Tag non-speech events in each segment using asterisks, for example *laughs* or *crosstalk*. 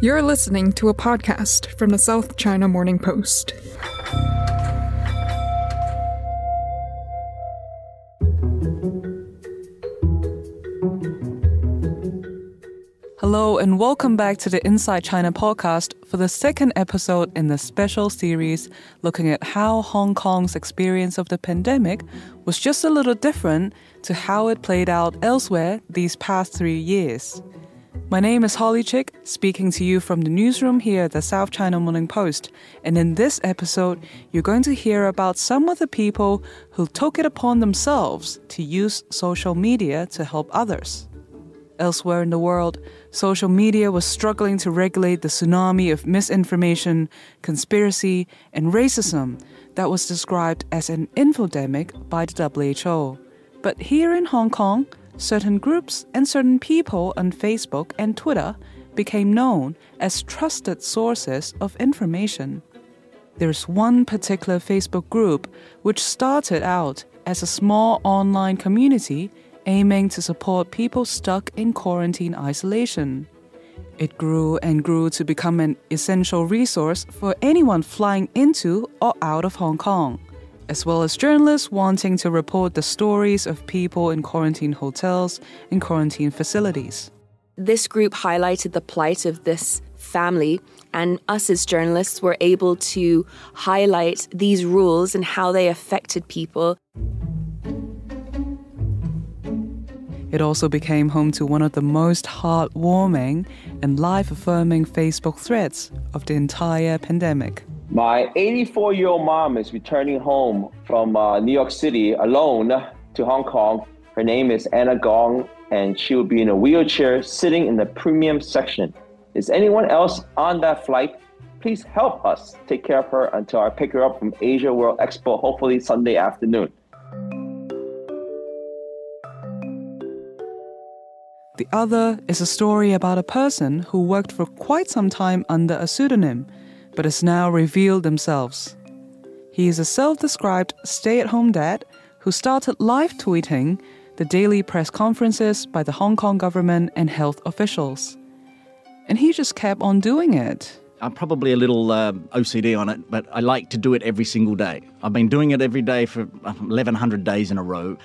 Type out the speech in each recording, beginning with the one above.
You're listening to a podcast from the South China Morning Post. Hello, and welcome back to the Inside China podcast for the second episode in the special series looking at how Hong Kong's experience of the pandemic was just a little different to how it played out elsewhere these past three years. My name is Holly Chik, speaking to you from the newsroom here at the South China Morning Post. And in this episode, you're going to hear about some of the people who took it upon themselves to use social media to help others. Elsewhere in the world, social media was struggling to regulate the tsunami of misinformation, conspiracy, and racism that was described as an infodemic by the WHO. But here in Hong Kong, certain groups and certain people on Facebook and Twitter became known as trusted sources of information. There's one particular Facebook group which started out as a small online community aiming to support people stuck in quarantine isolation. It grew and grew to become an essential resource for anyone flying into or out of Hong Kong as well as journalists wanting to report the stories of people in quarantine hotels and quarantine facilities. This group highlighted the plight of this family, and us as journalists were able to highlight these rules and how they affected people. It also became home to one of the most heartwarming and life affirming Facebook threads of the entire pandemic. My 84 year old mom is returning home from uh, New York City alone to Hong Kong. Her name is Anna Gong, and she will be in a wheelchair sitting in the premium section. Is anyone else on that flight? Please help us take care of her until I pick her up from Asia World Expo, hopefully Sunday afternoon. The other is a story about a person who worked for quite some time under a pseudonym but has now revealed themselves. He is a self described stay at home dad who started live tweeting the daily press conferences by the Hong Kong government and health officials. And he just kept on doing it. I'm probably a little uh, OCD on it, but I like to do it every single day. I've been doing it every day for 1,100 days in a row.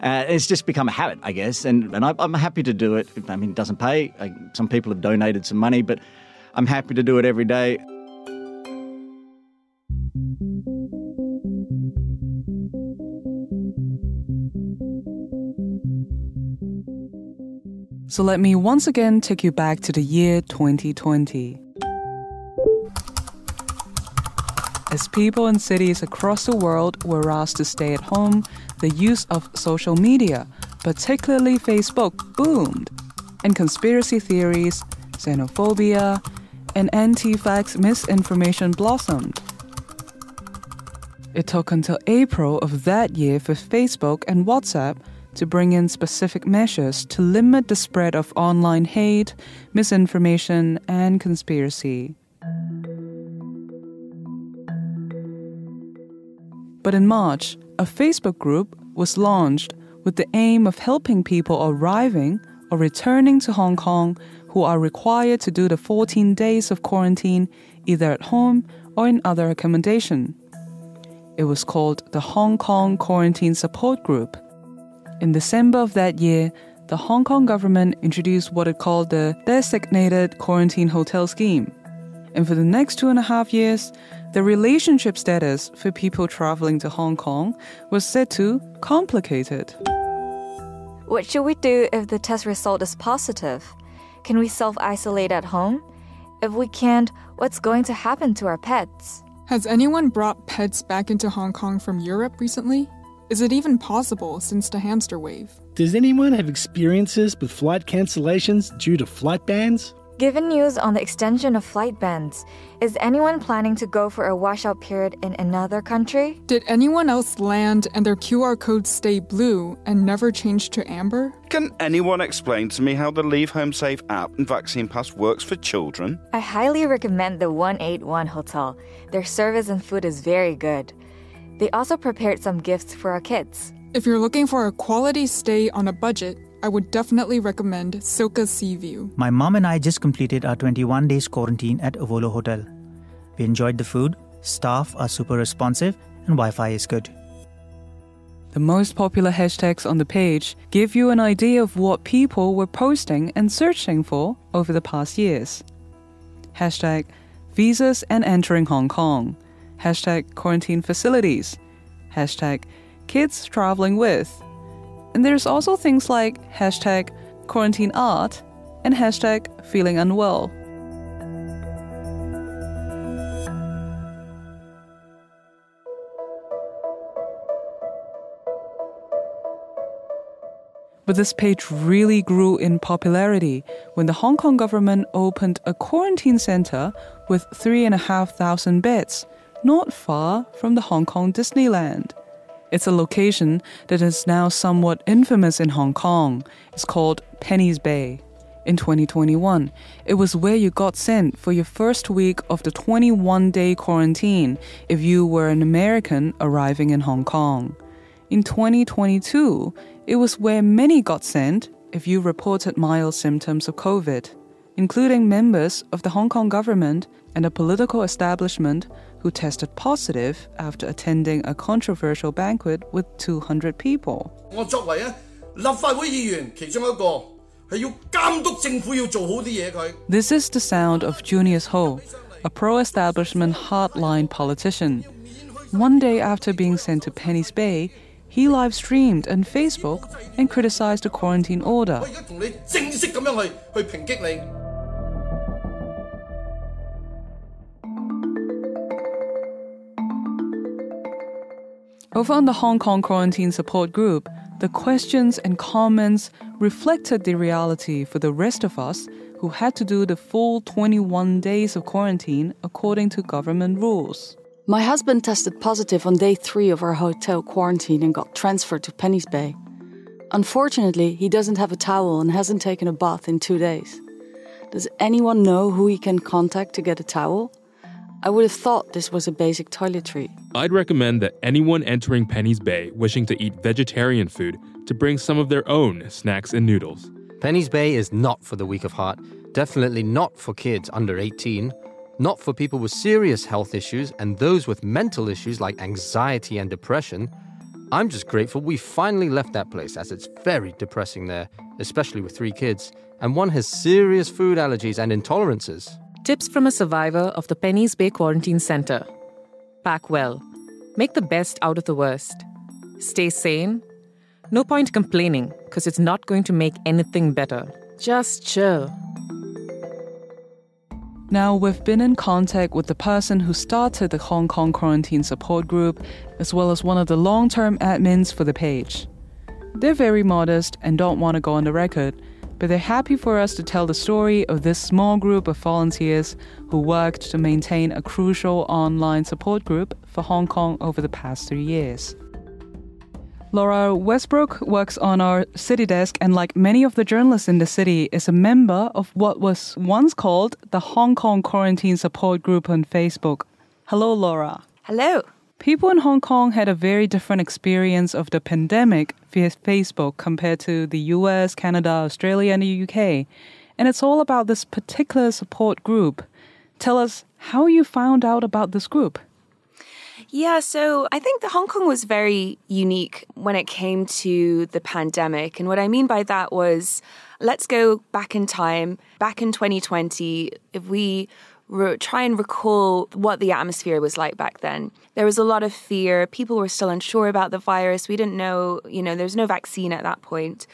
Uh, it's just become a habit, I guess, and, and I, am happy to do it. I mean, it doesn't pay. I, some people have donated some money, but I'm happy to do it every day. So let me once again take you back to the year 2020. As people in cities across the world were asked to stay at home, the use of social media, particularly Facebook, boomed, and conspiracy theories, xenophobia, and anti vax misinformation blossomed. It took until April of that year for Facebook and WhatsApp to bring in specific measures to limit the spread of online hate, misinformation, and conspiracy. But in March, a Facebook group was launched with the aim of helping people arriving or returning to Hong Kong who are required to do the 14 days of quarantine either at home or in other accommodation. It was called the Hong Kong Quarantine Support Group. In December of that year, the Hong Kong government introduced what it called the Designated Quarantine Hotel Scheme. And for the next two and a half years, the relationship status for people traveling to Hong Kong was said to complicated. What should we do if the test result is positive? Can we self isolate at home? If we can't, what's going to happen to our pets? Has anyone brought pets back into Hong Kong from Europe recently? Is it even possible since the hamster wave? Does anyone have experiences with flight cancellations due to flight bans? Given news on the extension of flight bans, is anyone planning to go for a washout period in another country? Did anyone else land and their QR codes stay blue and never change to amber? Can anyone explain to me how the Leave Home Safe app and Vaccine Pass works for children? I highly recommend the 181 Hotel. Their service and food is very good. They also prepared some gifts for our kids. If you're looking for a quality stay on a budget, I would definitely recommend Silka Sea View. My mom and I just completed our 21 days quarantine at Ovolo Hotel. We enjoyed the food, staff are super responsive, and Wi Fi is good. The most popular hashtags on the page give you an idea of what people were posting and searching for over the past years. Hashtag visas and entering Hong Kong. Hashtag quarantine facilities. Hashtag kids traveling with. And there's also things like hashtag quarantine art and hashtag feeling unwell. But this page really grew in popularity when the Hong Kong government opened a quarantine center with 3,500 beds, not far from the Hong Kong Disneyland. It's a location that is now somewhat infamous in Hong Kong. It's called Penny's Bay. In 2021, it was where you got sent for your first week of the 21 day quarantine if you were an American arriving in Hong Kong. In 2022, it was where many got sent if you reported mild symptoms of COVID, including members of the Hong Kong government and the political establishment who tested positive after attending a controversial banquet with 200 people. 我作为啊立法会议员其中一个，系要监督政府要做好啲嘢佢。 This is the sound of Junius Ho, a pro establishment hardline politician. One day after being sent to Penny's Bay, he live streamed on Facebook and criticized the quarantine order. Over on the Hong Kong Quarantine Support Group, the questions and comments reflected the reality for the rest of us who had to do the full 21 days of quarantine according to government rules. My husband tested positive on day three of our hotel quarantine and got transferred to Penny's Bay. Unfortunately, he doesn't have a towel and hasn't taken a bath in two days. Does anyone know who he can contact to get a towel? I would have thought this was a basic toiletry. I'd recommend that anyone entering Penny's Bay wishing to eat vegetarian food to bring some of their own snacks and noodles. Penny's Bay is not for the weak of heart, definitely not for kids under 18, not for people with serious health issues and those with mental issues like anxiety and depression. I'm just grateful we finally left that place as it's very depressing there, especially with three kids, and one has serious food allergies and intolerances. Tips from a survivor of the Penny's Bay Quarantine Center. Pack well. Make the best out of the worst. Stay sane. No point complaining, because it's not going to make anything better. Just chill. Now, we've been in contact with the person who started the Hong Kong Quarantine Support Group, as well as one of the long term admins for the page. They're very modest and don't want to go on the record, but they're happy for us to tell the story of this small group of volunteers who worked to maintain a crucial online support group for Hong Kong over the past three years. Laura Westbrook works on our city desk and, like many of the journalists in the city, is a member of what was once called the Hong Kong Quarantine Support Group on Facebook. Hello, Laura. Hello. People in Hong Kong had a very different experience of the pandemic via Facebook compared to the US, Canada, Australia, and the UK. And it's all about this particular support group. Tell us how you found out about this group. Yeah, so I think the Hong Kong was very unique when it came to the pandemic. And what I mean by that was let's go back in time, back in 2020, if we re- try and recall what the atmosphere was like back then. There was a lot of fear. People were still unsure about the virus. We didn't know, you know, there's no vaccine at that point.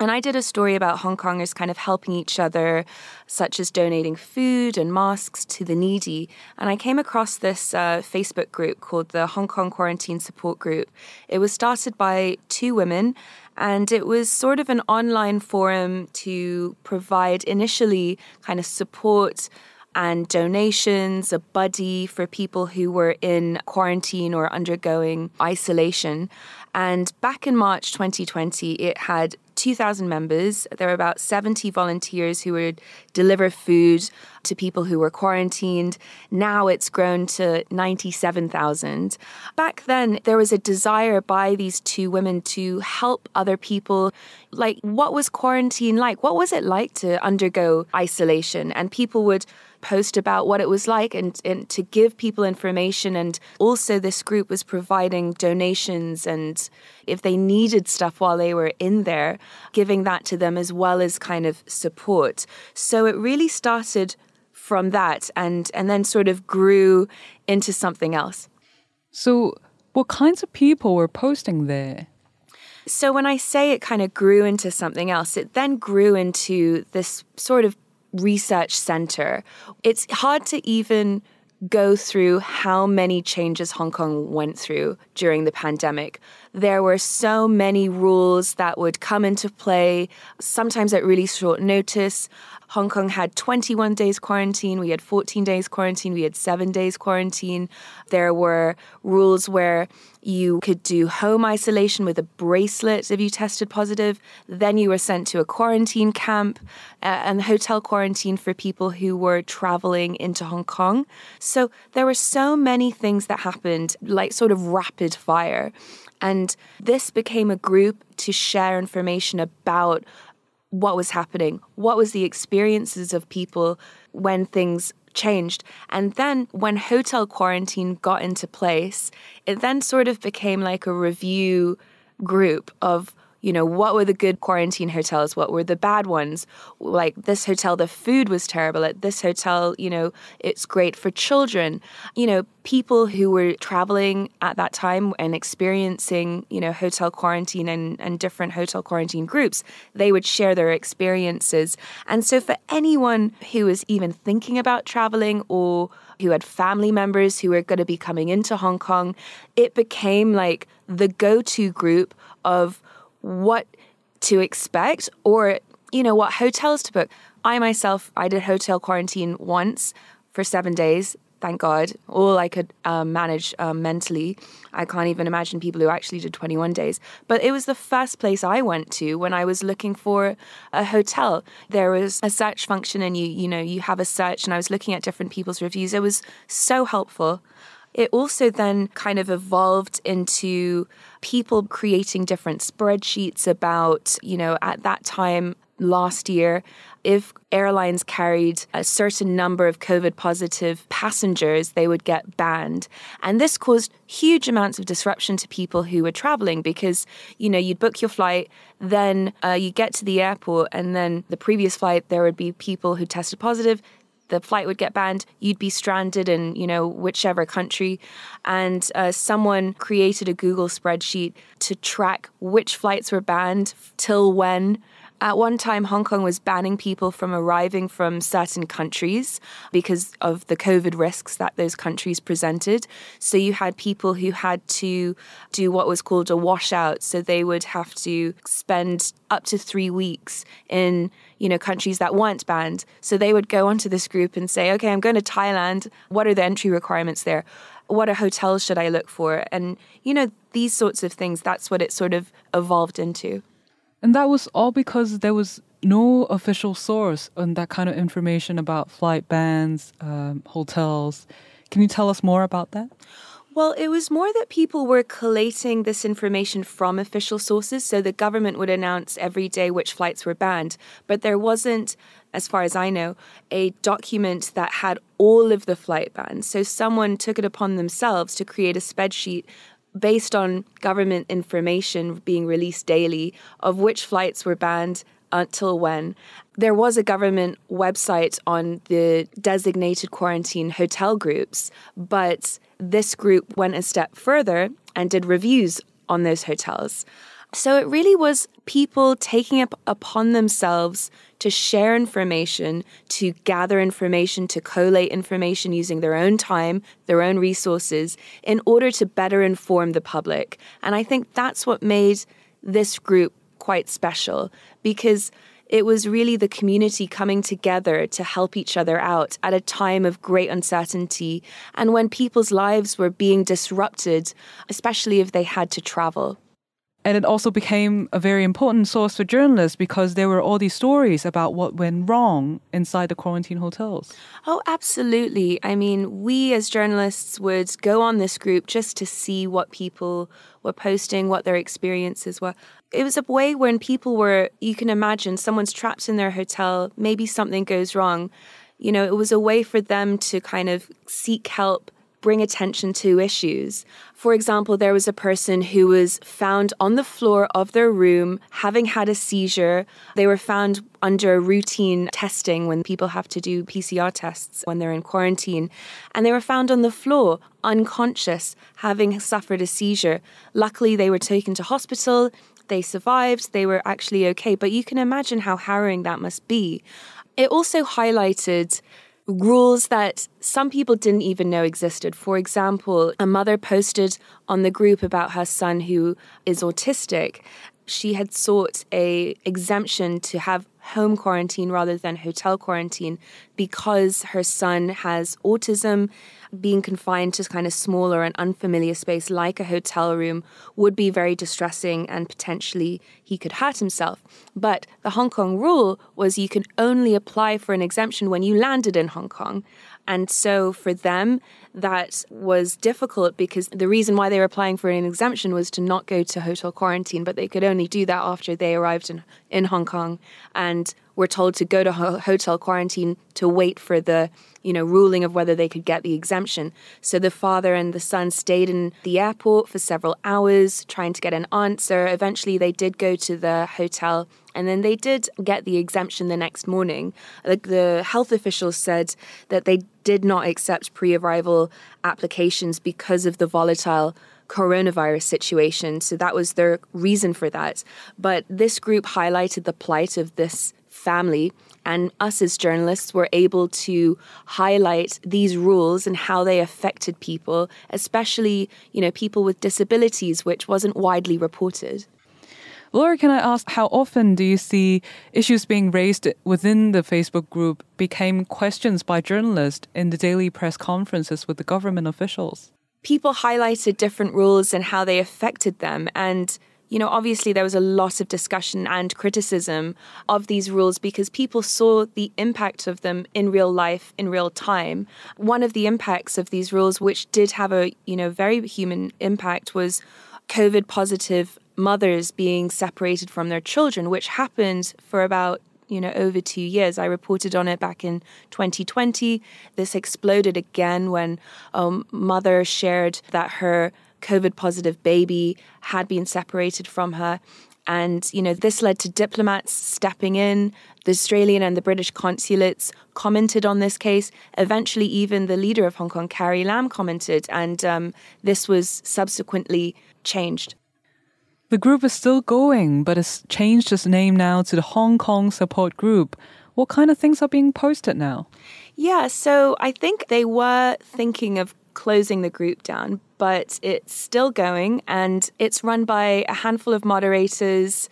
And I did a story about Hong Kongers kind of helping each other, such as donating food and masks to the needy. And I came across this uh, Facebook group called the Hong Kong Quarantine Support Group. It was started by two women, and it was sort of an online forum to provide initially kind of support and donations, a buddy for people who were in quarantine or undergoing isolation. And back in March 2020, it had 2,000 members. There were about 70 volunteers who would deliver food to people who were quarantined. Now it's grown to 97,000. Back then, there was a desire by these two women to help other people. Like, what was quarantine like? What was it like to undergo isolation? And people would post about what it was like and, and to give people information. And also, this group was providing donations and if they needed stuff while they were in there, giving that to them as well as kind of support. So it really started from that and, and then sort of grew into something else. So, what kinds of people were posting there? So, when I say it kind of grew into something else, it then grew into this sort of research center. It's hard to even go through how many changes Hong Kong went through during the pandemic. There were so many rules that would come into play, sometimes at really short notice. Hong Kong had 21 days quarantine, we had 14 days quarantine, we had seven days quarantine. There were rules where you could do home isolation with a bracelet if you tested positive. Then you were sent to a quarantine camp uh, and hotel quarantine for people who were traveling into Hong Kong. So there were so many things that happened, like sort of rapid fire. And this became a group to share information about what was happening, what was the experiences of people when things changed. And then when hotel quarantine got into place, it then sort of became like a review group of you know, what were the good quarantine hotels? What were the bad ones? Like this hotel, the food was terrible. At this hotel, you know, it's great for children. You know, people who were traveling at that time and experiencing, you know, hotel quarantine and, and different hotel quarantine groups, they would share their experiences. And so for anyone who was even thinking about traveling or who had family members who were going to be coming into Hong Kong, it became like the go to group of what to expect or, you know, what hotels to book. I myself, I did hotel quarantine once for seven days. Thank God, all I could um, manage um, mentally. I can't even imagine people who actually did 21 days. But it was the first place I went to when I was looking for a hotel. There was a search function, and you, you know, you have a search, and I was looking at different people's reviews. It was so helpful. It also then kind of evolved into people creating different spreadsheets about, you know, at that time last year, if airlines carried a certain number of COVID positive passengers, they would get banned. And this caused huge amounts of disruption to people who were traveling because, you know, you'd book your flight, then uh, you get to the airport, and then the previous flight, there would be people who tested positive the flight would get banned, you'd be stranded in, you know, whichever country. And uh, someone created a Google spreadsheet to track which flights were banned till when at one time, Hong Kong was banning people from arriving from certain countries because of the COVID risks that those countries presented. So you had people who had to do what was called a washout. So they would have to spend up to three weeks in you know countries that weren't banned. So they would go onto this group and say, "Okay, I'm going to Thailand. What are the entry requirements there? What are hotels should I look for?" And you know these sorts of things. That's what it sort of evolved into. And that was all because there was no official source on that kind of information about flight bans, um, hotels. Can you tell us more about that? Well, it was more that people were collating this information from official sources. So the government would announce every day which flights were banned. But there wasn't, as far as I know, a document that had all of the flight bans. So someone took it upon themselves to create a spreadsheet based on government information being released daily of which flights were banned until when. There was a government website on the designated quarantine hotel groups, but this group went a step further and did reviews on those hotels. So it really was people taking it upon themselves to share information, to gather information, to collate information using their own time, their own resources, in order to better inform the public. And I think that's what made this group quite special because it was really the community coming together to help each other out at a time of great uncertainty and when people's lives were being disrupted, especially if they had to travel. And it also became a very important source for journalists because there were all these stories about what went wrong inside the quarantine hotels. Oh, absolutely. I mean, we as journalists would go on this group just to see what people were posting, what their experiences were. It was a way when people were, you can imagine, someone's trapped in their hotel, maybe something goes wrong. You know, it was a way for them to kind of seek help bring attention to issues. For example, there was a person who was found on the floor of their room having had a seizure. They were found under routine testing when people have to do PCR tests when they're in quarantine. And they were found on the floor, unconscious, having suffered a seizure. Luckily, they were taken to hospital. They survived. They were actually okay. But you can imagine how harrowing that must be. It also highlighted rules that some people didn't even know existed. For example, a mother posted on the group about her son who is autistic. She had sought a exemption to have home quarantine rather than hotel quarantine because her son has autism being confined to kind of smaller and unfamiliar space like a hotel room would be very distressing and potentially he could hurt himself. But the Hong Kong rule was you can only apply for an exemption when you landed in Hong Kong. And so for them, that was difficult because the reason why they were applying for an exemption was to not go to hotel quarantine, but they could only do that after they arrived in, in Hong Kong and were told to go to ho- hotel quarantine to wait for the you know ruling of whether they could get the exemption. So the father and the son stayed in the airport for several hours trying to get an answer. Eventually, they did go to the hotel and then they did get the exemption the next morning. The health officials said that they did not accept pre arrival applications because of the volatile coronavirus situation. So that was their reason for that. But this group highlighted the plight of this family. And us as journalists were able to highlight these rules and how they affected people, especially, you know, people with disabilities, which wasn't widely reported. Laura, can I ask how often do you see issues being raised within the Facebook group became questions by journalists in the daily press conferences with the government officials? People highlighted different rules and how they affected them. And, you know, obviously there was a lot of discussion and criticism of these rules because people saw the impact of them in real life, in real time. One of the impacts of these rules, which did have a, you know, very human impact, was COVID positive mothers being separated from their children, which happened for about you know over two years. I reported on it back in 2020. This exploded again when a um, mother shared that her COVID positive baby had been separated from her. And, you know, this led to diplomats stepping in. The Australian and the British consulates commented on this case. Eventually, even the leader of Hong Kong, Carrie Lam, commented, and um, this was subsequently changed. The group is still going, but it's changed its name now to the Hong Kong Support Group. What kind of things are being posted now? Yeah, so I think they were thinking of closing the group down, but it's still going and it's run by a handful of moderators.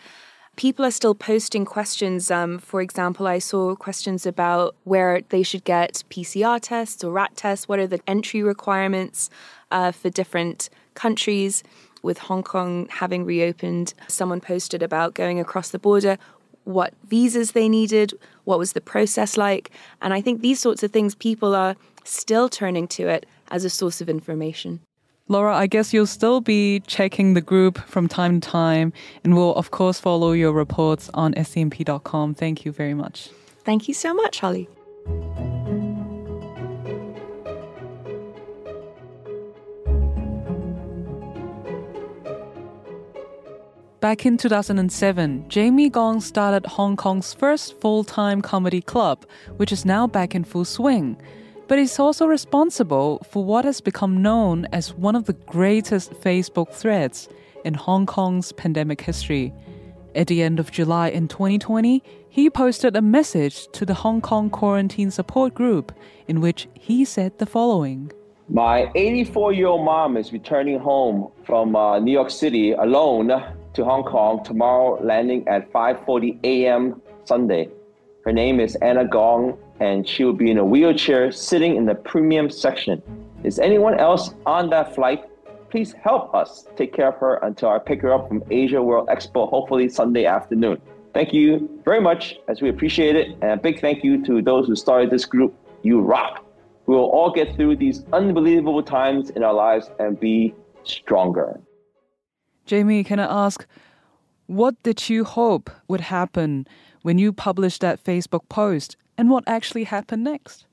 People are still posting questions. Um, for example, I saw questions about where they should get PCR tests or RAT tests. What are the entry requirements uh, for different countries? With Hong Kong having reopened, someone posted about going across the border, what visas they needed, what was the process like. And I think these sorts of things, people are still turning to it as a source of information. Laura, I guess you'll still be checking the group from time to time, and we'll, of course, follow your reports on scmp.com. Thank you very much. Thank you so much, Holly. Back in 2007, Jami Gong started Hong Kong's first full time comedy club, which is now back in full swing. But he's also responsible for what has become known as one of the greatest Facebook threads in Hong Kong's pandemic history. At the end of July in 2020, he posted a message to the Hong Kong Quarantine Support Group in which he said the following. My 84 year old mom is returning home from uh, New York City alone to Hong Kong tomorrow, landing at 5:40 a.m. Sunday. Her name is Anna Gong, and she will be in a wheelchair, sitting in the premium section. Is anyone else on that flight? please help us take care of her until I pick her up from Asia World Expo, hopefully Sunday afternoon. Thank you very much, as we appreciate it. And a big thank you to those who started this group. You rock. We will all get through these unbelievable times in our lives and be stronger. Jami, can I ask, what did you hope would happen when you published that Facebook post and what actually happened next?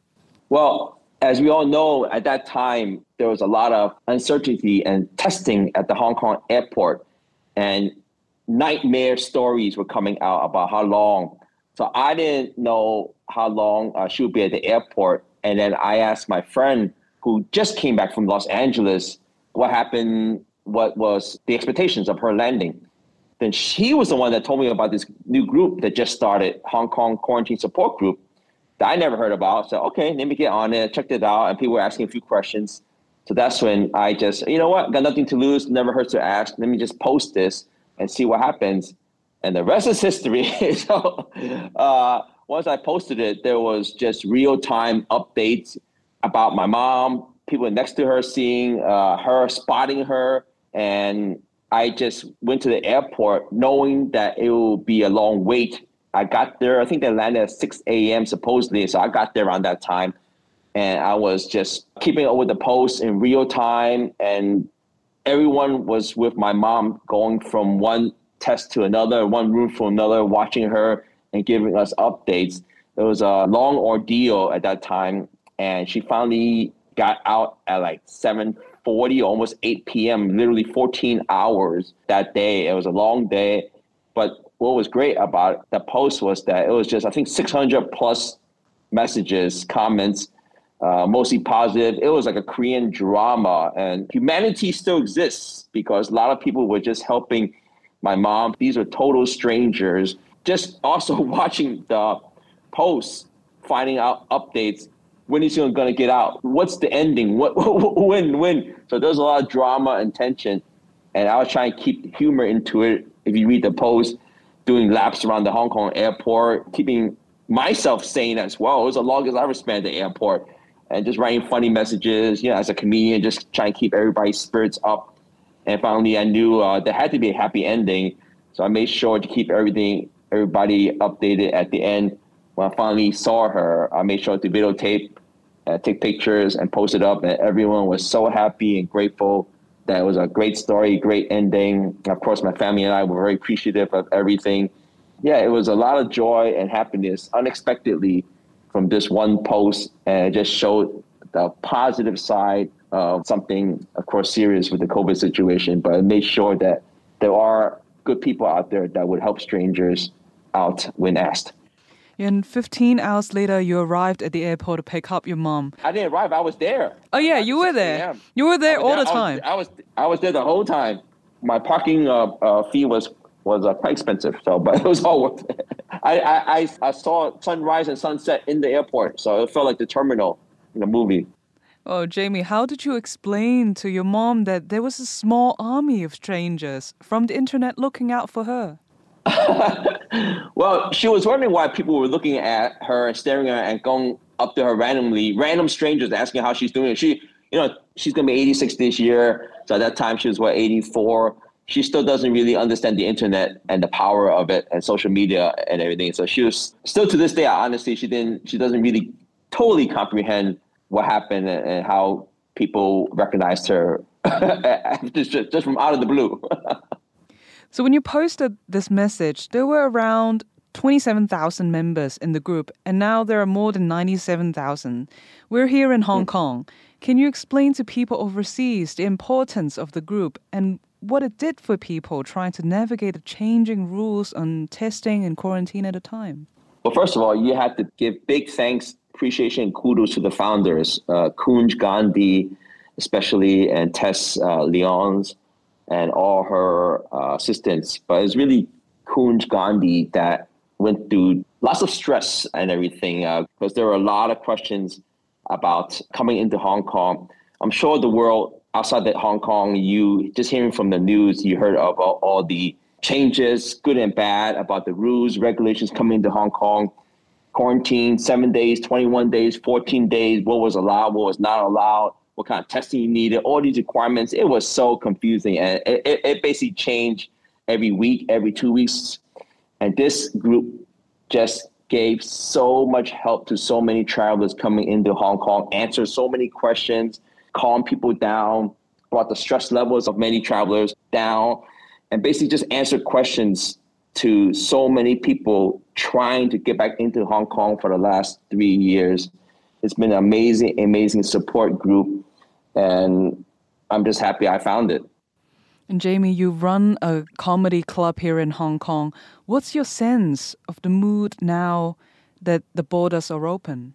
Well, as we all know, at that time, there was a lot of uncertainty and testing at the Hong Kong airport, and nightmare stories were coming out about how long. So I didn't know how long uh, she would be at the airport. And then I asked my friend who just came back from Los Angeles what happened, what was the expectations of her landing. Then she was the one that told me about this new group that just started, Hong Kong Quarantine Support Group, that I never heard about. So, okay, let me get on it, checked it out, and people were asking a few questions. So that's when I just, you know what, got nothing to lose, never hurts to ask. Let me just post this and see what happens. And the rest is history. *laughs* so uh, once I posted it, there was just real time updates about my mom, people next to her seeing uh, her, spotting her. And I just went to the airport knowing that it will be a long wait. I got there, I think they landed at 6 a.m. supposedly. So I got there around that time. And I was just keeping up with the posts in real time and everyone was with my mom going from one test to another, one room to another, watching her and giving us updates. It was a long ordeal at that time, and she finally got out at like 7:40, almost 8 p.m. Literally 14 hours that day. It was a long day, but what was great about the post was that it was just I think 600 plus messages, comments uh, mostly positive. It was like a Korean drama, and humanity still exists because a lot of people were just helping my mom. These are total strangers. Just also *laughs* watching the posts, finding out updates. When is he going to get out? What's the ending? What *laughs* when when? So there's a lot of drama and tension, and I was trying to keep humor into it. If you read the post, doing laps around the Hong Kong airport, keeping myself sane as well. It was the longest I ever spent at the airport and just writing funny messages, you know, as a comedian, just trying to keep everybody's spirits up. And finally, I knew uh, there had to be a happy ending, so I made sure to keep everything, everybody updated at the end. When I finally saw her, I made sure to videotape, uh, take pictures, and post it up, and everyone was so happy and grateful. That it was a great story, great ending. Of course, my family and I were very appreciative of everything. Yeah, it was a lot of joy and happiness unexpectedly from this one post and it just showed the positive side of something, of course, serious with the COVID situation, but it made sure that there are good people out there that would help strangers out when asked. And 15 hours later, you arrived at the airport to pick up your mom. I didn't arrive. I was there. Oh yeah, you were there. You were there all there. the time. I was, I was, I was there the whole time. My parking uh, uh, fee was was uh, quite expensive. So, *laughs* but it was all worth it. I, I, I saw sunrise and sunset in the airport, so it felt like the terminal in the movie. Oh, Jami, how did you explain to your mom that there was a small army of strangers from the internet looking out for her? *laughs* well, she was wondering why people were looking at her and staring at her and going up to her randomly, random strangers asking how she's doing. She, you know, she's gonna be 86 this year. So at that time she was what 84 she still doesn't really understand the internet and the power of it and social media and everything. So she was still to this day, honestly, she didn't, she doesn't really totally comprehend what happened and how people recognized her *laughs* just, just from out of the blue. *laughs* so when you posted this message, there were around 27,000 members in the group, and now there are more than 97,000. We're here in Hong mm. Kong. Can you explain to people overseas the importance of the group and what it did for people trying to navigate the changing rules on testing and quarantine at a time? Well, first of all, you have to give big thanks, appreciation, and kudos to the founders, uh, Kunj Gandhi, especially, and Tess uh, Lyons, and all her uh, assistants. But it's really Kunj Gandhi that went through lots of stress and everything because uh, there were a lot of questions about coming into Hong Kong. I'm sure the world outside of Hong Kong, you just hearing from the news, you heard about all the changes, good and bad, about the rules, regulations coming into Hong Kong, quarantine, seven days, 21 days, 14 days, what was allowed, what was not allowed, what kind of testing you needed, all these requirements. It was so confusing, and it, it, it basically changed every week, every two weeks. And this group just gave so much help to so many travelers coming into Hong Kong, answered so many questions, calm people down, brought the stress levels of many travelers down, and basically just answered questions to so many people trying to get back into Hong Kong for the last three years. It's been an amazing, amazing support group, and I'm just happy I found it. And Jami, you run a comedy club here in Hong Kong. What's your sense of the mood now that the borders are open?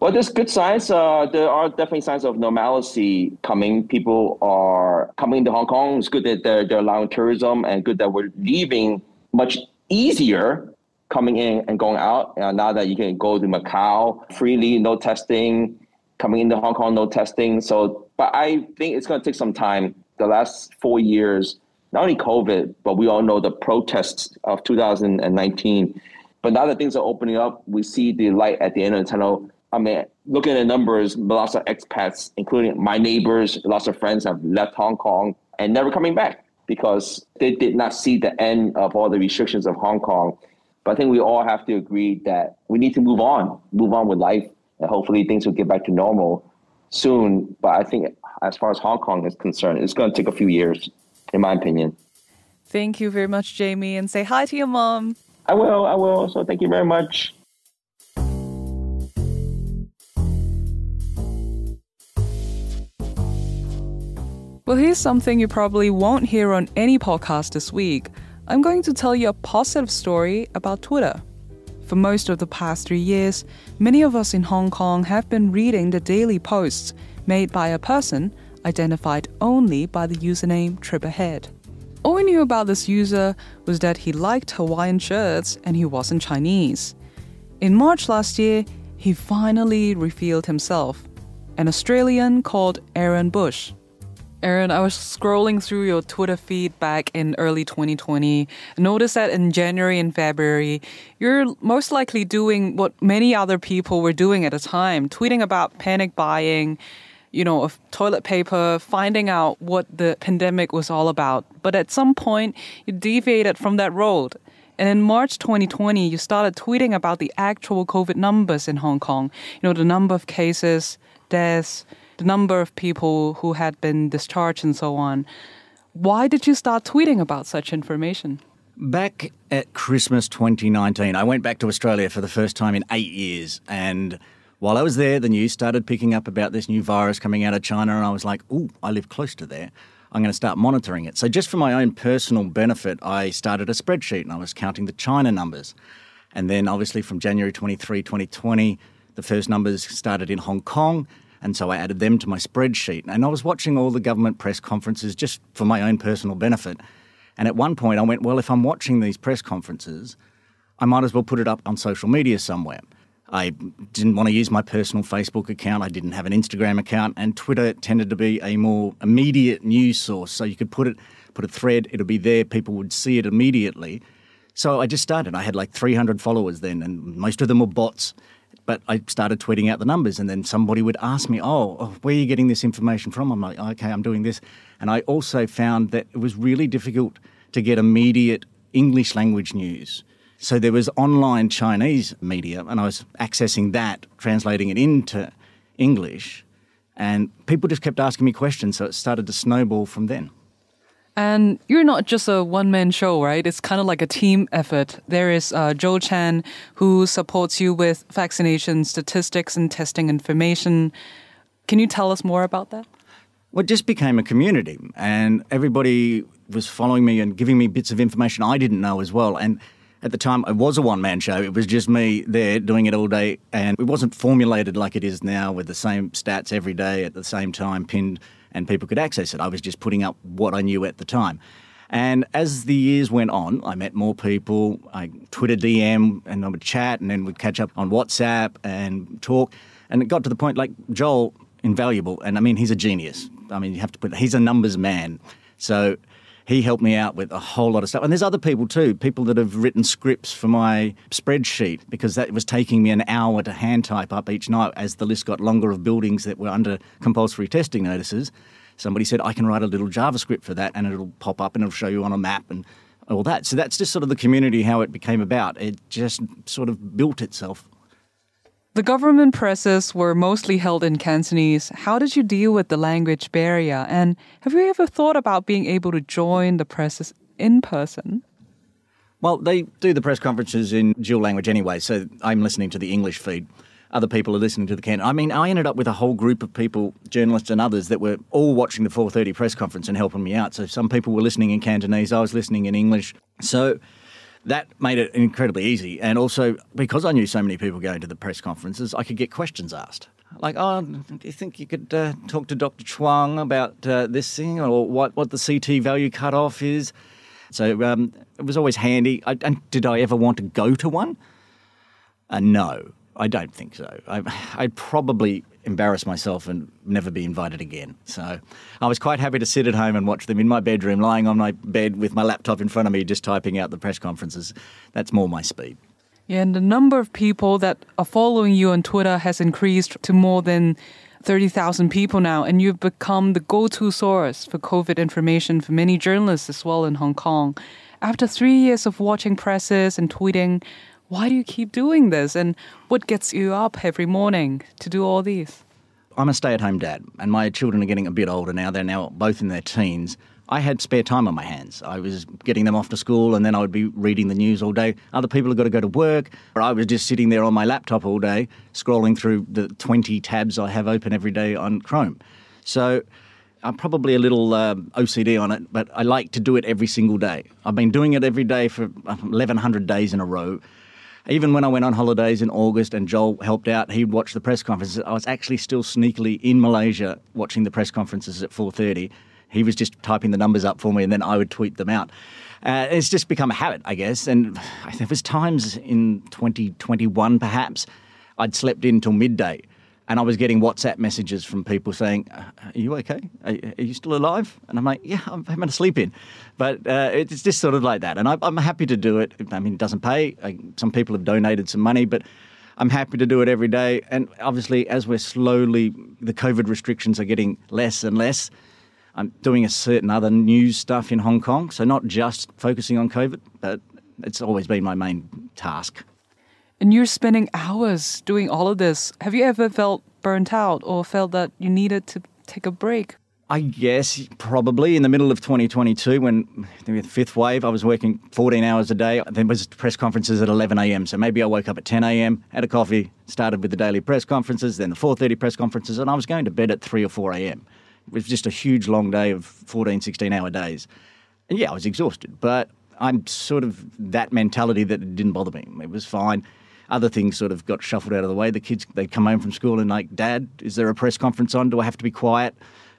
Well, there's good signs. Uh, there are definitely signs of normalcy coming. People are coming to Hong Kong. It's good that they're, they're allowing tourism and good that we're leaving much easier coming in and going out. Uh, now that you can go to Macau freely, no testing, coming into Hong Kong, no testing. So, but I think it's going to take some time. The last four years, not only COVID, but we all know the protests of 2019. But now that things are opening up, we see the light at the end of the tunnel. I mean, looking at the numbers, lots of expats, including my neighbors, lots of friends have left Hong Kong and never coming back because they did not see the end of all the restrictions of Hong Kong. But I think we all have to agree that we need to move on, move on with life, hopefully things will get back to normal soon. But I think as far as Hong Kong is concerned, it's going to take a few years, in my opinion. Thank you very much, Jami, and say hi to your mom. I will, I will. So thank you very much. Well, here's something you probably won't hear on any podcast this week. I'm going to tell you a positive story about Twitter. For most of the past three years, many of us in Hong Kong have been reading the daily posts made by a person identified only by the username Tripperhead. All we knew about this user was that he liked Hawaiian shirts and he wasn't Chinese. In March last year, he finally revealed himself an Australian called Aaron Bush. Aaron, I was scrolling through your Twitter feed back in early 2020. Noticed that in January and February, you're most likely doing what many other people were doing at the time, tweeting about panic buying, you know, of toilet paper, finding out what the pandemic was all about. But at some point, you deviated from that road. And in March 2020, you started tweeting about the actual COVID numbers in Hong Kong. You know, the number of cases, deaths, the number of people who had been discharged and so on. Why did you start tweeting about such information? Back at Christmas 2019, I went back to Australia for the first time in eight years. And while I was there, the news started picking up about this new virus coming out of China. And I was like, ooh, I live close to there. I'm going to start monitoring it. So, just for my own personal benefit, I started a spreadsheet and I was counting the China numbers. And then, obviously, from January 23, 2020, the first numbers started in Hong Kong. And so I added them to my spreadsheet. And I was watching all the government press conferences just for my own personal benefit. And at one point, I went, well, if I'm watching these press conferences, I might as well put it up on social media somewhere. I didn't want to use my personal Facebook account. I didn't have an Instagram account, and Twitter tended to be a more immediate news source. So you could put it, put a thread, it'll be there, people would see it immediately. So I just started. I had like 300 followers then, and most of them were bots. But I started tweeting out the numbers, and then somebody would ask me, oh, oh, where are you getting this information from? I'm like, okay, I'm doing this. And I also found that it was really difficult to get immediate English language news. So there was online Chinese media, and I was accessing that, translating it into English, and people just kept asking me questions, so it started to snowball from then. And you're not just a one man show, right? It's kind of like a team effort. There is uh, Joe Chan, who supports you with vaccination statistics and testing information. Can you tell us more about that? Well, it just became a community, and everybody was following me and giving me bits of information I didn't know as well. And at the time, it was a one man show. It was just me there doing it all day, and it wasn't formulated like it is now with the same stats every day at the same time pinned and people could access it. I was just putting up what I knew at the time. And as the years went on, I met more people. I Twitter DM and I would chat and then we'd catch up on WhatsApp and talk. And it got to the point like Joel, invaluable. And I mean, he's a genius. I mean, you have to put, he's a numbers man. So he helped me out with a whole lot of stuff. And there's other people too, people that have written scripts for my spreadsheet because that was taking me an hour to hand type up each night as the list got longer of buildings that were under compulsory testing notices. Somebody said, I can write a little JavaScript for that and it'll pop up and it'll show you on a map and all that. So that's just sort of the community, how it became about. It just sort of built itself. The government presses were mostly held in Cantonese. How did you deal with the language barrier? And have you ever thought about being able to join the presses in person? Well, they do the press conferences in dual language anyway, so I'm listening to the English feed. Other people are listening to the Canton. I mean, I ended up with a whole group of people, journalists and others, that were all watching the 4:30 press conference and helping me out. So some people were listening in Cantonese, I was listening in English. So that made it incredibly easy. And also, because I knew so many people going to the press conferences, I could get questions asked. Like, oh, do you think you could uh, talk to Dr. Chuang about uh, this thing or what, what the CT value cutoff is? So um, it was always handy. I, and did I ever want to go to one? Uh, no, I don't think so. I, I'd probably embarrass myself and never be invited again. So I was quite happy to sit at home and watch them in my bedroom, lying on my bed with my laptop in front of me, just typing out the press conferences. That's more my speed. Yeah, and the number of people that are following you on Twitter has increased to more than 30,000 people now, and you've become the go to source for COVID information for many journalists as well in Hong Kong. After three years of watching presses and tweeting, why do you keep doing this? And what gets you up every morning to do all these? I'm a stay at home dad, and my children are getting a bit older now. They're now both in their teens. I had spare time on my hands. I was getting them off to school and then I would be reading the news all day. Other people have got to go to work, or I was just sitting there on my laptop all day, scrolling through the 20 tabs I have open every day on Chrome. So I'm probably a little um, OCD on it, but I like to do it every single day. I've been doing it every day for 1,100 days in a row. Even when I went on holidays in August and Joel helped out, he'd watch the press conferences. I was actually still sneakily in Malaysia watching the press conferences at 4:30. He was just typing the numbers up for me, and then I would tweet them out. Uh, it's just become a habit, I guess. And *sighs* there was times in 2021, perhaps, I'd slept in till midday and I was getting WhatsApp messages from people saying, "Are you okay? Are, are you still alive?" And I'm like, "Yeah, I'm having a sleep in," but uh, it's just sort of like that. And I, am happy to do it. I mean, it doesn't pay. I, some people have donated some money, but I'm happy to do it every day. And obviously, as we're slowly, the COVID restrictions are getting less and less. I'm doing a certain other news stuff in Hong Kong, so not just focusing on COVID, but it's always been my main task. And you're spending hours doing all of this. Have you ever felt burnt out or felt that you needed to take a break? I guess probably in the middle of 2022 when the fifth wave, I was working 14 hours a day. There was press conferences at 11 a.m. So maybe I woke up at 10 a.m., had a coffee, started with the daily press conferences, then the 4:30 press conferences, and I was going to bed at 3 or 4 a.m. It was just a huge long day of 14, 16 hour days. And yeah, I was exhausted, but I'm sort of that mentality that it didn't bother me. It was fine other things sort of got shuffled out of the way. The kids, they'd come home from school and like, Dad, is there a press conference on? Do I have to be quiet?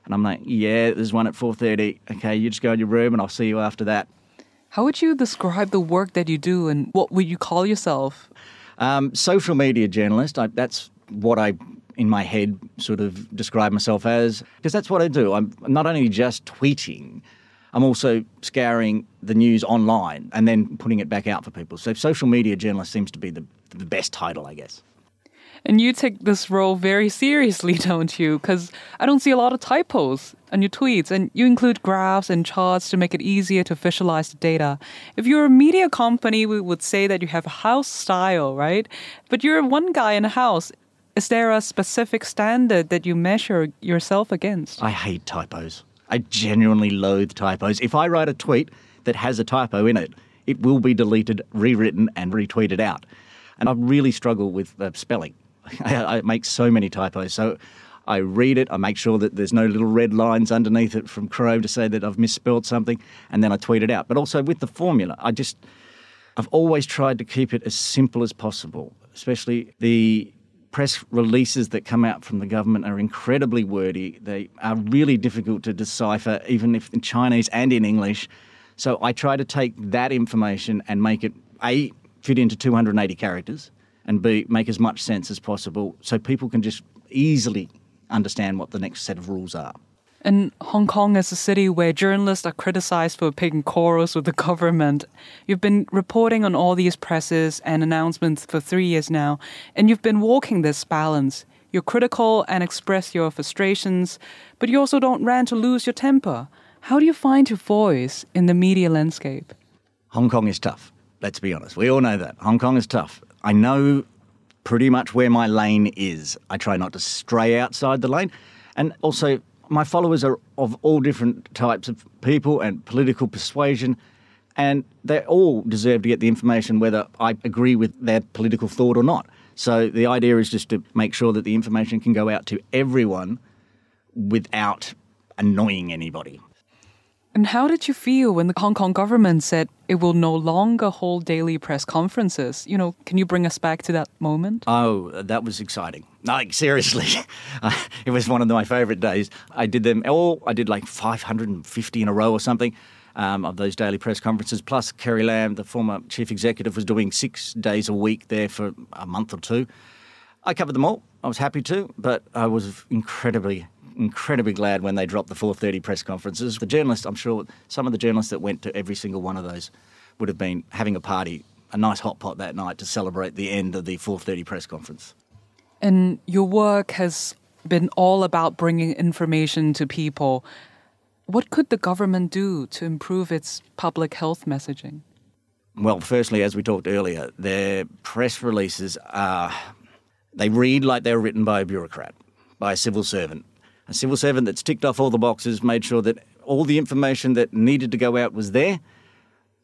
And I'm like, yeah, there's one at 4.30. Okay, you just go in your room and I'll see you after that. How would you describe the work that you do and what would you call yourself? Um, social media journalist. I, that's what I, in my head, sort of describe myself as, because that's what I do. I'm not only just tweeting, I'm also scouring the news online and then putting it back out for people. So social media journalist seems to be the, the best title, I guess. And you take this role very seriously, *laughs* don't you? Because I don't see a lot of typos on your tweets, and you include graphs and charts to make it easier to visualize the data. If you're a media company, we would say that you have a house style, right? But you're one guy in a house. Is there a specific standard that you measure yourself against? I hate typos. I genuinely loathe typos. If I write a tweet that has a typo in it, it will be deleted, rewritten, and retweeted out. And I really struggle with uh, spelling. *laughs* I, I make so many typos. So I read it, I make sure that there's no little red lines underneath it from Chrome to say that I've misspelled something, and then I tweet it out. But also with the formula, I just, I've always tried to keep it as simple as possible, especially the press releases that come out from the government are incredibly wordy. They are really difficult to decipher, even if in Chinese and in English. So I try to take that information and make it A, fit into 280 characters, and B, make as much sense as possible so people can just easily understand what the next set of rules are. And Hong Kong is a city where journalists are criticized for picking quarrels with the government. You've been reporting on all these presses and announcements for three years now, and you've been walking this balance. You're critical and express your frustrations, but you also don't rant or lose your temper. How do you find your voice in the media landscape? Hong Kong is tough. Let's be honest. We all know that. Hong Kong is tough. I know pretty much where my lane is. I try not to stray outside the lane. And also, my followers are of all different types of people and political persuasion, and they all deserve to get the information whether I agree with their political thought or not. So the idea is just to make sure that the information can go out to everyone without annoying anybody. And how did you feel when the Hong Kong government said it will no longer hold daily press conferences? You know, can you bring us back to that moment? Oh, that was exciting. Like, seriously, *laughs* it was one of my favourite days. I did them all, I did like 550 in a row or something. Um, of those daily press conferences. Plus, Carrie Lam, the former chief executive, was doing six days a week there for a month or two. I covered them all. I was happy to, but I was incredibly, incredibly glad when they dropped the 4:30 press conferences. The journalists, I'm sure, some of the journalists that went to every single one of those would have been having a party, a nice hot pot that night to celebrate the end of the 4:30 press conference. And your work has been all about bringing information to people. What could the government do to improve its public health messaging? Well, firstly, as we talked earlier, their press releases are, they read like they're written by a bureaucrat, by a civil servant. A civil servant that's ticked off all the boxes, made sure that all the information that needed to go out was there,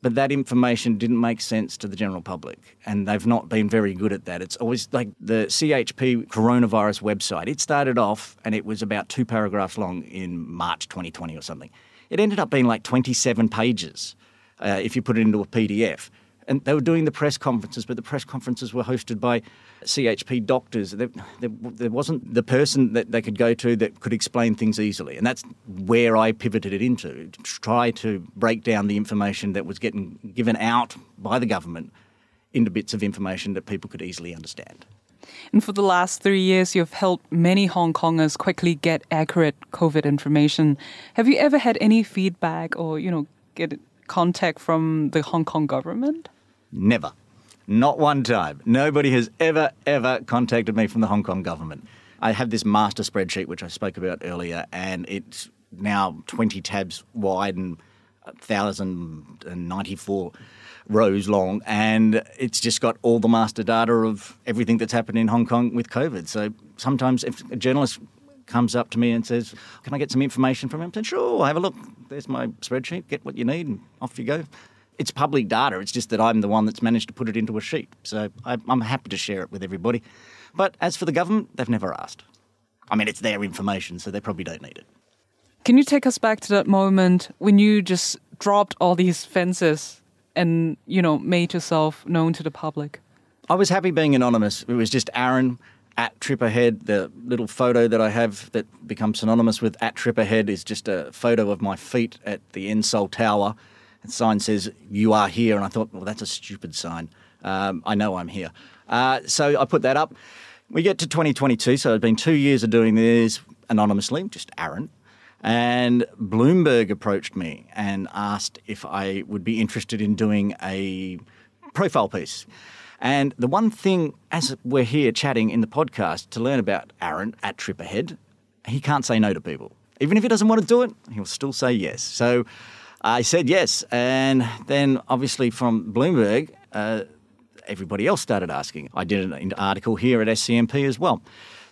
but that information didn't make sense to the general public. And they've not been very good at that. It's always like the CHP coronavirus website. It started off and it was about two paragraphs long in March 2020 or something. It ended up being like 27 pages uh, if you put it into a PDF. And they were doing the press conferences, but the press conferences were hosted by CHP doctors. There, there, there, wasn't the person that they could go to that could explain things easily. And that's where I pivoted it into, to try to break down the information that was getting given out by the government into bits of information that people could easily understand. And for the last three years, you've helped many Hong Kongers quickly get accurate COVID information. Have you ever had any feedback or, you know, get contact from the Hong Kong government? Never. Not one time. Nobody has ever, ever contacted me from the Hong Kong government. I have this master spreadsheet, which I spoke about earlier, and it's now 20 tabs wide and 1,094 rows long, and it's just got all the master data of everything that's happened in Hong Kong with COVID. So sometimes if a journalist comes up to me and says, Can I get some information from him? I said, Sure, have a look. There's my spreadsheet. Get what you need, and off you go. It's public data. It's just that I'm the one that's managed to put it into a sheet. So I'm happy to share it with everybody. But as for the government, they've never asked. I mean, it's their information, so they probably don't need it. Can you take us back to that moment when you just dropped all these fences and, you know, made yourself known to the public? I was happy being anonymous. It was just Aaron at Tripperhead. The little photo that I have that becomes synonymous with at Tripperhead is just a photo of my feet at the Ensol Tower. Sign says, You are here. And I thought, Well, that's a stupid sign. Um, I know I'm here. Uh, so I put that up. We get to 2022, so it's been two years of doing this anonymously, just Aaron. And Bloomberg approached me and asked if I would be interested in doing a profile piece. And the one thing, as we're here chatting in the podcast to learn about Aaron at Tripperhead, he can't say no to people. Even if he doesn't want to do it, he'll still say yes. So I said yes. And then, obviously, from Bloomberg, uh, everybody else started asking. I did an article here at SCMP as well.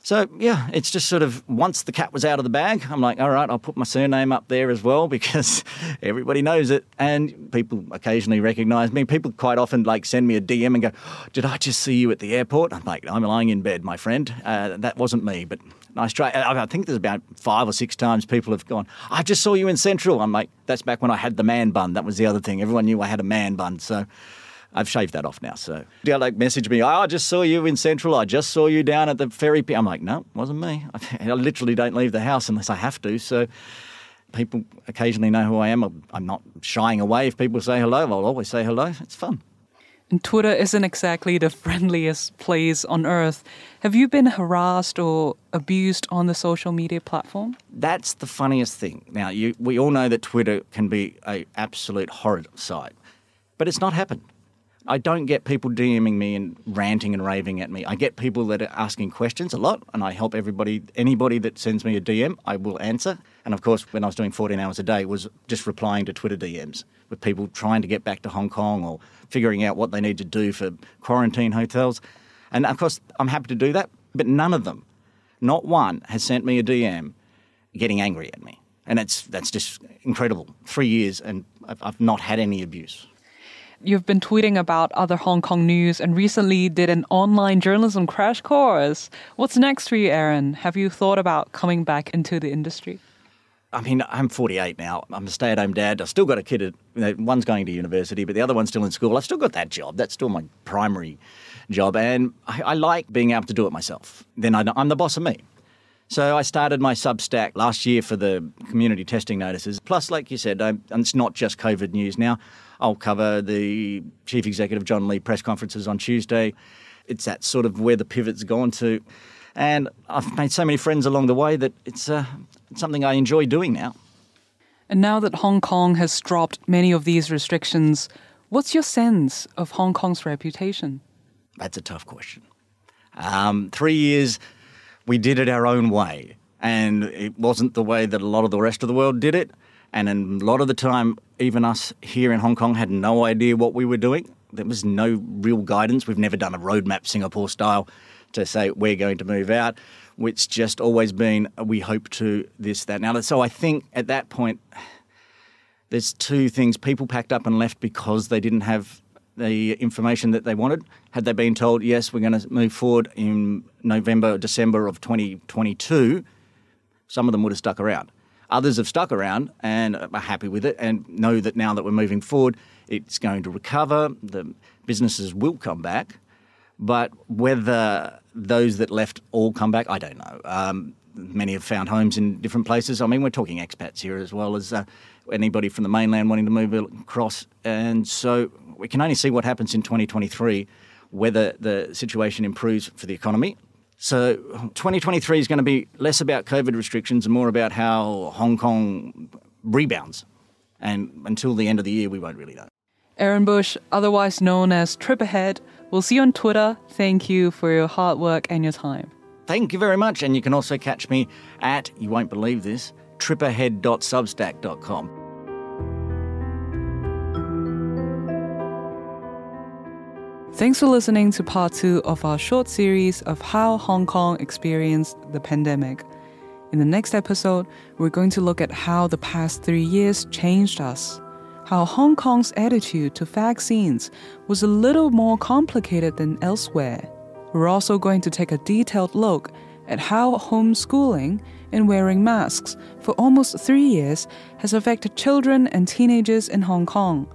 So, yeah, it's just sort of once the cat was out of the bag, I'm like, all right, I'll put my surname up there as well *laughs* because everybody knows it. And people occasionally recognize me. People quite often like send me a DM and go, Did I just see you at the airport? I'm like, I'm lying in bed, my friend. Uh, that wasn't me, but nice try. I think there's about five or six times people have gone, I just saw you in Central. I'm like, that's back when I had the man bun. That was the other thing. Everyone knew I had a man bun. So, I've shaved that off now. So they'll like message me, oh, I just saw you in Central. I just saw you down at the ferry pier. I'm like, no, wasn't me. *laughs* I literally don't leave the house unless I have to. So people occasionally know who I am. I'm not shying away. If people say hello, I'll always say hello. It's fun. And Twitter isn't exactly the friendliest place on earth. Have you been harassed or abused on the social media platform? That's the funniest thing. Now, you, we all know that Twitter can be an absolute horrid site, but it's not happened. I don't get people DMing me and ranting and raving at me. I get people that are asking questions a lot, and I help everybody. Anybody that sends me a DM, I will answer. And of course, when I was doing 14 hours a day, was just replying to Twitter DMs with people trying to get back to Hong Kong or figuring out what they need to do for quarantine hotels. And of course, I'm happy to do that, but none of them, not one, has sent me a DM getting angry at me. And that's, that's just incredible. Three years, and I've, I've not had any abuse. You've been tweeting about other Hong Kong news and recently did an online journalism crash course. What's next for you, Aaron? Have you thought about coming back into the industry? I mean, I'm 48 now. I'm a stay at home dad. I've still got a kid. At, you know, one's going to university, but the other one's still in school. I've still got that job. That's still my primary job. And I, I like being able to do it myself. Then I, I'm the boss of me. So I started my Substack last year for the community testing notices. Plus, like you said, I, and it's not just COVID news now. I'll cover the Chief Executive John Lee press conferences on Tuesday. It's that sort of where the pivot's gone to. And I've made so many friends along the way that it's, uh, it's something I enjoy doing now. And now that Hong Kong has dropped many of these restrictions, what's your sense of Hong Kong's reputation? That's a tough question. Um, three years, we did it our own way, and it wasn't the way that a lot of the rest of the world did it. And a lot of the time, even us here in Hong Kong had no idea what we were doing. There was no real guidance. We've never done a roadmap Singapore style to say we're going to move out. It's just always been we hope to this, that. Now, so I think at that point, there's two things. People packed up and left because they didn't have the information that they wanted. Had they been told, yes, we're going to move forward in November, December of 2022, some of them would have stuck around. Others have stuck around and are happy with it and know that now that we're moving forward, it's going to recover. The businesses will come back. But whether those that left all come back, I don't know. Um, many have found homes in different places. I mean, we're talking expats here as well as uh, anybody from the mainland wanting to move across. And so we can only see what happens in 2023, whether the situation improves for the economy so 2023 is going to be less about COVID restrictions and more about how Hong Kong rebounds. And until the end of the year, we won't really know. Aaron Busch, otherwise known as Tripperhead, we'll see you on Twitter. Thank you for your hard work and your time. Thank you very much. And you can also catch me at, you won't believe this, tripperhead.substack.com. Thanks for listening to part two of our short series of how Hong Kong experienced the pandemic. In the next episode, we're going to look at how the past three years changed us, how Hong Kong's attitude to vaccines was a little more complicated than elsewhere. We're also going to take a detailed look at how homeschooling and wearing masks for almost three years has affected children and teenagers in Hong Kong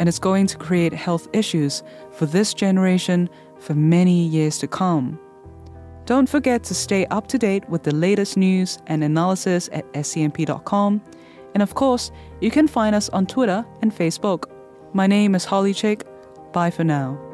and it's going to create health issues for this generation for many years to come. Don't forget to stay up to date with the latest news and analysis at scmp.com. And of course, you can find us on Twitter and Facebook. My name is Holly Chik. Bye for now.